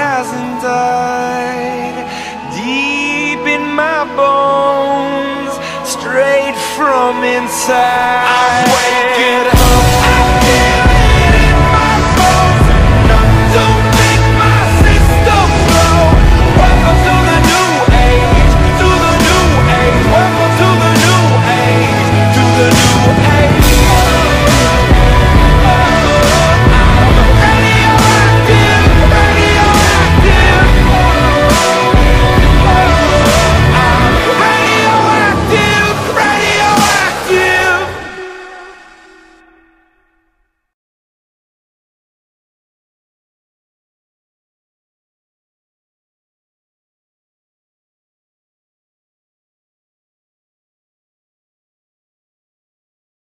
hasn't died deep in my bones, straight from inside. I'm waking